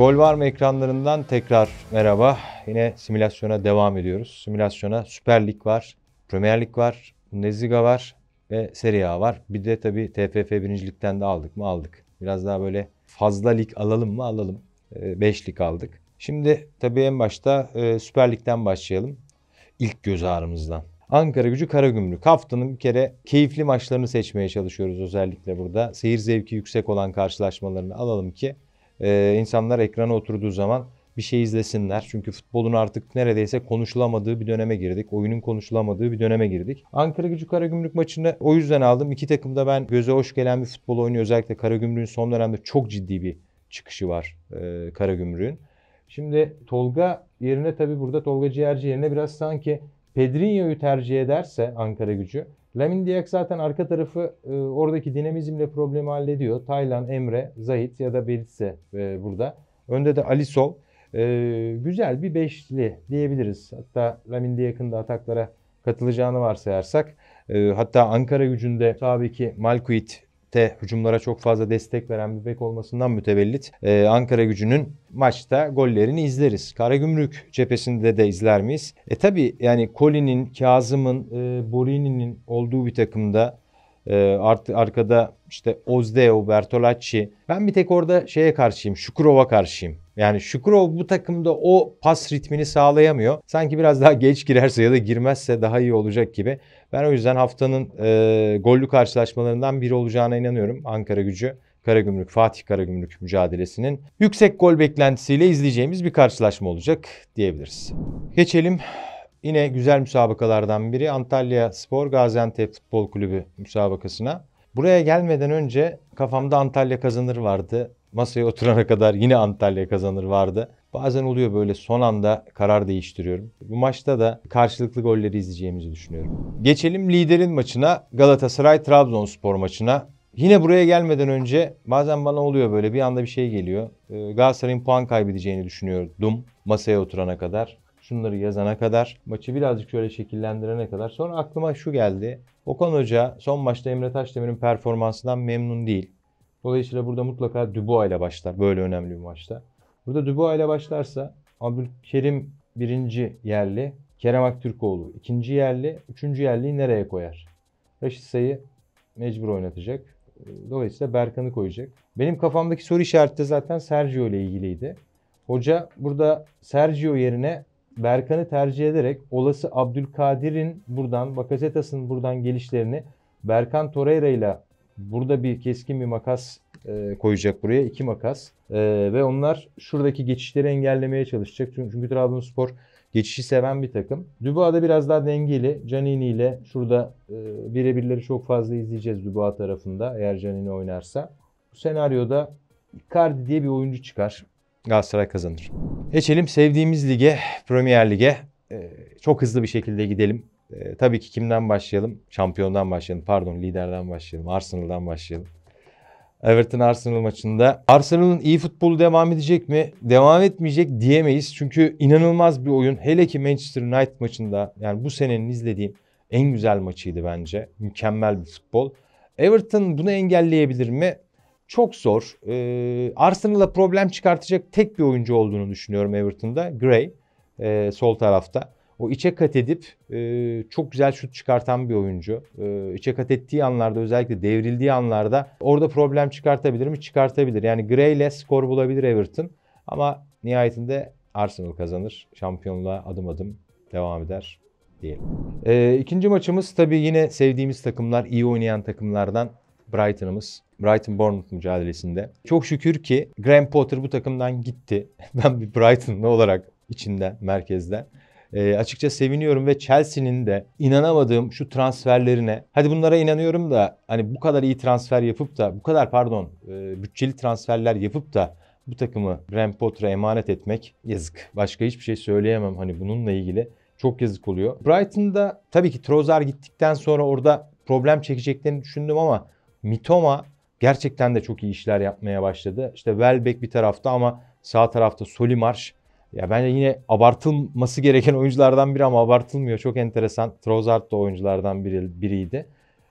Gol var mı ekranlarından tekrar merhaba. Yine simülasyona devam ediyoruz. Simülasyona Süper Lig var, Premier Lig var, Bundesliga var ve Serie A var. Bir de tabii TFF birincilikten de aldık mı aldık. Biraz daha böyle fazla lig alalım mı alalım. 5 lig aldık. Şimdi tabii en başta e, Süper Lig'den başlayalım. İlk göz ağrımızdan. Ankara gücü Karagümrük. Haftanın bir kere keyifli maçlarını seçmeye çalışıyoruz özellikle burada. Seyir zevki yüksek olan karşılaşmalarını alalım ki e, insanlar ekrana oturduğu zaman bir şey izlesinler. Çünkü futbolun artık neredeyse konuşulamadığı bir döneme girdik. Oyunun konuşulamadığı bir döneme girdik. Ankara gücü Karagümrük maçını o yüzden aldım. İki takım da ben göze hoş gelen bir futbol oynuyor. Özellikle Karagümrük'ün son dönemde çok ciddi bir çıkışı var e, Karagümrük'ün. Şimdi Tolga yerine tabii burada Tolga Ciğerci yerine biraz sanki Pedrinho'yu tercih ederse Ankara gücü. Lamin Diak zaten arka tarafı e, oradaki dinamizmle problemi hallediyor. Taylan, Emre, Zahit ya da Beritse e, burada. Önde de Alisov. E, güzel bir beşli diyebiliriz. Hatta Lamin Diak'ın da ataklara katılacağını varsayarsak. E, hatta Ankara gücünde tabii ki Malkuit te hücumlara çok fazla destek veren bir bek olmasından mütevellit e, Ankara gücünün maçta gollerini izleriz. Karagümrük cephesinde de izler miyiz? E tabi yani Koli'nin, Kazım'ın, e, Borini'nin olduğu bir takımda e, art, arkada işte Ozdeo, Bertolacci. Ben bir tek orada şeye karşıyım, Şukurov'a karşıyım. Yani Şukurov bu takımda o pas ritmini sağlayamıyor. Sanki biraz daha geç girerse ya da girmezse daha iyi olacak gibi. Ben o yüzden haftanın e, gollü karşılaşmalarından biri olacağına inanıyorum. Ankara gücü. Karagümrük, Fatih Karagümrük mücadelesinin yüksek gol beklentisiyle izleyeceğimiz bir karşılaşma olacak diyebiliriz. Geçelim yine güzel müsabakalardan biri Antalya Spor Gaziantep Futbol Kulübü müsabakasına. Buraya gelmeden önce kafamda Antalya kazanır vardı. Masaya oturana kadar yine Antalya kazanır vardı. Bazen oluyor böyle son anda karar değiştiriyorum. Bu maçta da karşılıklı golleri izleyeceğimizi düşünüyorum. Geçelim liderin maçına Galatasaray Trabzonspor maçına. Yine buraya gelmeden önce bazen bana oluyor böyle bir anda bir şey geliyor. Ee, Galatasaray'ın puan kaybedeceğini düşünüyordum masaya oturana kadar. Şunları yazana kadar, maçı birazcık şöyle şekillendirene kadar. Sonra aklıma şu geldi. Okan Hoca son maçta Emre Taşdemir'in performansından memnun değil. Dolayısıyla burada mutlaka Dubois ile başlar. Böyle önemli bir maçta. Burada Dubois ile başlarsa Abdülkerim birinci yerli, Kerem Aktürkoğlu ikinci yerli, üçüncü yerliyi nereye koyar? Raşit Say'ı mecbur oynatacak. Dolayısıyla Berkan'ı koyacak. Benim kafamdaki soru işareti de zaten Sergio ile ilgiliydi. Hoca burada Sergio yerine Berkan'ı tercih ederek olası Abdülkadir'in buradan, Bakasetas'ın buradan gelişlerini Berkan Torreira ile burada bir keskin bir makas e, koyacak buraya. iki makas. E, ve onlar şuradaki geçişleri engellemeye çalışacak. Çünkü, çünkü Trabzonspor geçişi seven bir takım. Dubois'da biraz daha dengeli. Canini ile şurada e, birebirleri çok fazla izleyeceğiz Dubois tarafında eğer Canini oynarsa. Bu senaryoda Icardi diye bir oyuncu çıkar. Galatasaray kazanır. Geçelim sevdiğimiz lige, Premier Lig'e. Ee, çok hızlı bir şekilde gidelim. Ee, tabii ki kimden başlayalım? Şampiyondan başlayalım. Pardon liderden başlayalım. Arsenal'dan başlayalım. Everton Arsenal maçında. Arsenal'ın iyi futbolu devam edecek mi? Devam etmeyecek diyemeyiz. Çünkü inanılmaz bir oyun. Hele ki Manchester United maçında yani bu senenin izlediğim en güzel maçıydı bence. Mükemmel bir futbol. Everton bunu engelleyebilir mi? Çok zor. Ee, Arsenal'a problem çıkartacak tek bir oyuncu olduğunu düşünüyorum Everton'da. Gray e, sol tarafta. O içe kat edip e, çok güzel şut çıkartan bir oyuncu. E, içe kat ettiği anlarda özellikle devrildiği anlarda orada problem çıkartabilir mi? Çıkartabilir. Yani Gray ile skor bulabilir Everton. Ama nihayetinde Arsenal kazanır. Şampiyonluğa adım adım devam eder diyelim. E, ikinci maçımız tabii yine sevdiğimiz takımlar, iyi oynayan takımlardan Brighton'ımız. Brighton Bournemouth mücadelesinde. Çok şükür ki Graham Potter bu takımdan gitti. ben bir Brighton'lı olarak içinden, merkezden. E, açıkça seviniyorum ve Chelsea'nin de inanamadığım şu transferlerine. Hadi bunlara inanıyorum da hani bu kadar iyi transfer yapıp da bu kadar pardon e, bütçeli transferler yapıp da bu takımı Graham Potter'a emanet etmek yazık. Başka hiçbir şey söyleyemem hani bununla ilgili. Çok yazık oluyor. Brighton'da tabii ki Trossard gittikten sonra orada problem çekeceklerini düşündüm ama Mitoma gerçekten de çok iyi işler yapmaya başladı. İşte Welbeck bir tarafta ama sağ tarafta Solimarş ya bence yine abartılması gereken oyunculardan biri ama abartılmıyor. Çok enteresan. Trossard da oyunculardan biri, biriydi.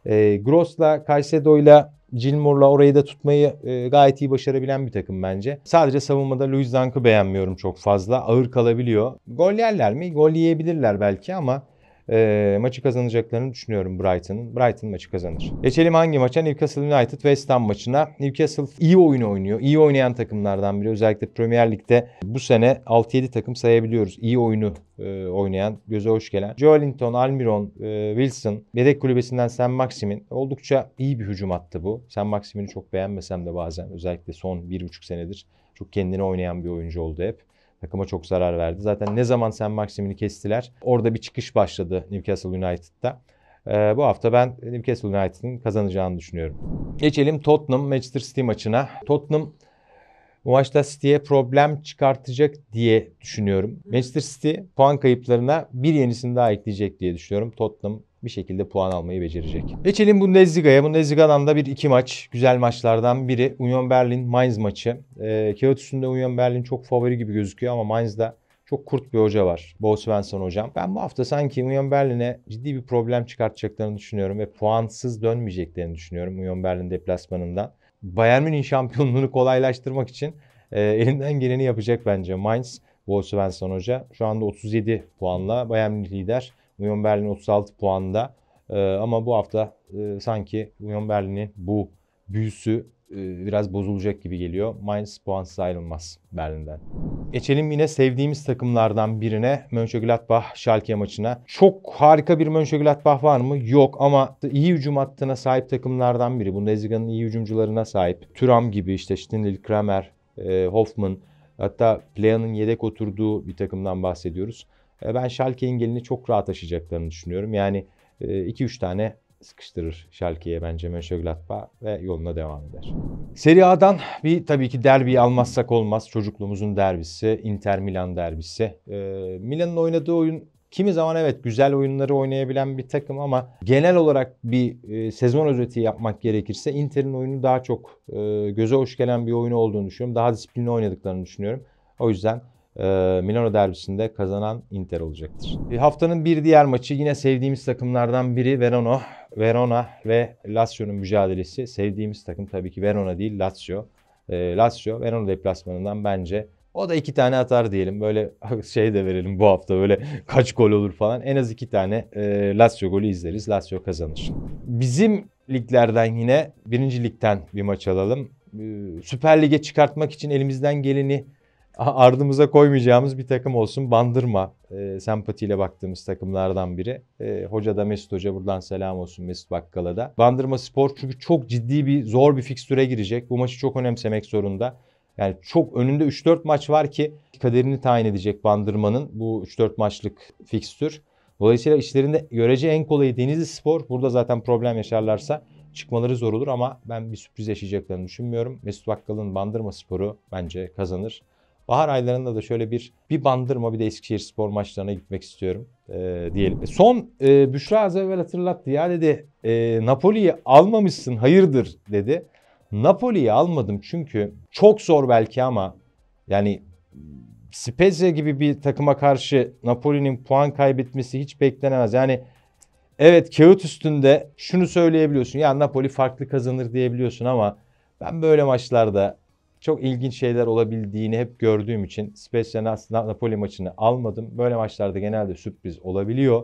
E, Gross'la Caicedo'yla Gilmore'la orayı da tutmayı e, gayet iyi başarabilen bir takım bence. Sadece savunmada Louis Dunk'ı beğenmiyorum çok fazla. Ağır kalabiliyor. Gol yerler mi? Gol yiyebilirler belki ama e, maçı kazanacaklarını düşünüyorum Brighton'ın. Brighton maçı kazanır. Geçelim hangi maça? Newcastle United West Ham maçına. Newcastle iyi oyun oynuyor. İyi oynayan takımlardan biri. Özellikle Premier Lig'de bu sene 6-7 takım sayabiliyoruz. İyi oyunu e, oynayan, göze hoş gelen. Joelinton, Almiron, e, Wilson, yedek kulübesinden Sam Maximin. Oldukça iyi bir hücum attı bu. Sam Maximin'i çok beğenmesem de bazen özellikle son 1,5 senedir çok kendine oynayan bir oyuncu oldu hep. Takıma çok zarar verdi. Zaten ne zaman Sam Maximin'i kestiler orada bir çıkış başladı Newcastle United'da. Ee, bu hafta ben Newcastle United'ın kazanacağını düşünüyorum. Geçelim Tottenham Manchester City maçına. Tottenham bu maçta City'ye problem çıkartacak diye düşünüyorum. Manchester City puan kayıplarına bir yenisini daha ekleyecek diye düşünüyorum. Tottenham bir şekilde puan almayı becerecek. Geçelim Bundesliga'ya. Bundesliga'dan da bir iki maç. Güzel maçlardan biri. Union Berlin Mainz maçı. E, kağıt üstünde Union Berlin çok favori gibi gözüküyor ama Mainz'da çok kurt bir hoca var. Bo Svensson hocam. Ben bu hafta sanki Union Berlin'e ciddi bir problem çıkartacaklarını düşünüyorum ve puansız dönmeyeceklerini düşünüyorum Union Berlin deplasmanından. Bayern Münih şampiyonluğunu kolaylaştırmak için e, elinden geleni yapacak bence Mainz. Bo Svensson hoca. Şu anda 37 puanla Bayern Münih lider. Union Berlin 36 puanda. E, ama bu hafta e, sanki Union Berlin'in bu büyüsü e, biraz bozulacak gibi geliyor. Mainz puansız ayrılmaz Berlin'den. Geçelim yine sevdiğimiz takımlardan birine Mönchengladbach Schalke maçına. Çok harika bir Mönchengladbach var mı? Yok ama iyi hücum hattına sahip takımlardan biri. Bundesliga'nın iyi hücumcularına sahip. Thuram gibi işte Stindl, Kramer, e, Hoffman hatta Plea'nın yedek oturduğu bir takımdan bahsediyoruz. E, ben Schalke'nin gelini çok rahat aşacaklarını düşünüyorum. Yani 2-3 e, tane sıkıştırır Schalke'ye bence Mönchengladbach ve yoluna devam eder. Serie A'dan bir tabii ki derbi almazsak olmaz. Çocukluğumuzun derbisi, Inter Milan derbisi. Ee, Milan'ın oynadığı oyun kimi zaman evet güzel oyunları oynayabilen bir takım ama genel olarak bir e, sezon özeti yapmak gerekirse Inter'in oyunu daha çok e, göze hoş gelen bir oyunu olduğunu düşünüyorum. Daha disiplinli oynadıklarını düşünüyorum. O yüzden Milano derbisinde kazanan Inter olacaktır. E, haftanın bir diğer maçı yine sevdiğimiz takımlardan biri Verona. Verona ve Lazio'nun mücadelesi. Sevdiğimiz takım tabii ki Verona değil Lazio. E, Lazio Verona deplasmanından bence o da iki tane atar diyelim. Böyle şey de verelim bu hafta böyle kaç gol olur falan. En az iki tane e, Lazio golü izleriz. Lazio kazanır. Bizim liglerden yine birinci ligden bir maç alalım. E, Süper Lig'e çıkartmak için elimizden geleni ardımıza koymayacağımız bir takım olsun. Bandırma e, sempatiyle baktığımız takımlardan biri. E, hoca da Mesut Hoca buradan selam olsun Mesut Bakkal'a da. Bandırma Spor çünkü çok ciddi bir zor bir fikstüre girecek. Bu maçı çok önemsemek zorunda. Yani çok önünde 3-4 maç var ki kaderini tayin edecek Bandırma'nın bu 3-4 maçlık fikstür. Dolayısıyla işlerinde görece en kolayı Denizli Spor. Burada zaten problem yaşarlarsa çıkmaları zor olur ama ben bir sürpriz yaşayacaklarını düşünmüyorum. Mesut Bakkal'ın Bandırma Sporu bence kazanır. Bahar aylarında da şöyle bir bir bandırma bir de Eskişehir spor maçlarına gitmek istiyorum e, diyelim. Son e, Büşra az evvel hatırlattı ya dedi e, Napoli'yi almamışsın hayırdır dedi. Napoli'yi almadım çünkü çok zor belki ama yani Spezia gibi bir takıma karşı Napoli'nin puan kaybetmesi hiç beklenemez. Yani evet kağıt üstünde şunu söyleyebiliyorsun. Ya Napoli farklı kazanır diyebiliyorsun ama ben böyle maçlarda çok ilginç şeyler olabildiğini hep gördüğüm için Spezia Napoli maçını almadım. Böyle maçlarda genelde sürpriz olabiliyor.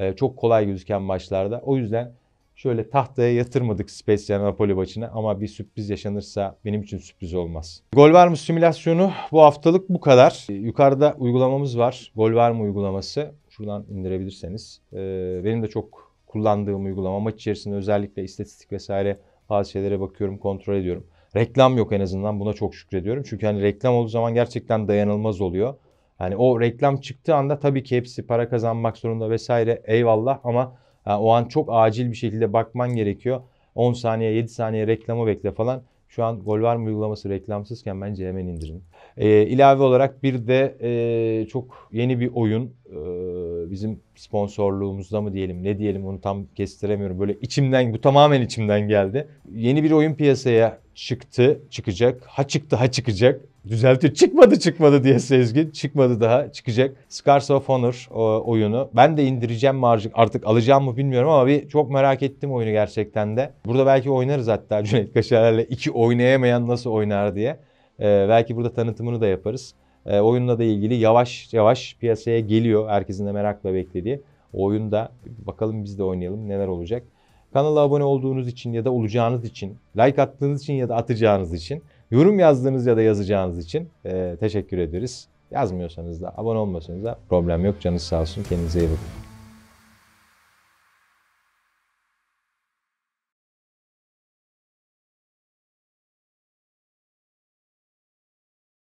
Ee, çok kolay gözüken maçlarda. O yüzden şöyle tahtaya yatırmadık Spezia Napoli maçını ama bir sürpriz yaşanırsa benim için sürpriz olmaz. Gol var mı simülasyonu bu haftalık bu kadar. Ee, yukarıda uygulamamız var. Gol var mı uygulaması. Şuradan indirebilirseniz. Ee, benim de çok kullandığım uygulama. Maç içerisinde özellikle istatistik vesaire bazı şeylere bakıyorum, kontrol ediyorum. Reklam yok en azından buna çok şükrediyorum. Çünkü hani reklam olduğu zaman gerçekten dayanılmaz oluyor. Yani o reklam çıktığı anda tabii ki hepsi para kazanmak zorunda vesaire eyvallah ama yani o an çok acil bir şekilde bakman gerekiyor. 10 saniye 7 saniye reklamı bekle falan. Şu an gol var mı uygulaması reklamsızken bence hemen indirin. Ee, ilave olarak bir de e, çok yeni bir oyun. E, bizim sponsorluğumuzda mı diyelim ne diyelim onu tam kestiremiyorum. Böyle içimden bu tamamen içimden geldi. Yeni bir oyun piyasaya çıktı, çıkacak. Ha çıktı, ha çıkacak. Düzeltiyor. Çıkmadı çıkmadı diye Sezgin. Çıkmadı daha çıkacak. Scars of Honor o, oyunu. Ben de indireceğim mi artık, alacağım mı bilmiyorum ama bir çok merak ettim oyunu gerçekten de. Burada belki oynarız hatta Cüneyt Kaşar'la iki oynayamayan nasıl oynar diye. Ee, belki burada tanıtımını da yaparız. Ee, oyunla da ilgili yavaş yavaş piyasaya geliyor. Herkesin de merakla beklediği. O oyunda bakalım biz de oynayalım neler olacak. Kanala abone olduğunuz için ya da olacağınız için, like attığınız için ya da atacağınız için, yorum yazdığınız ya da yazacağınız için e, teşekkür ederiz. Yazmıyorsanız da, abone olmasanız da problem yok. Canınız sağ olsun. Kendinize iyi bakın.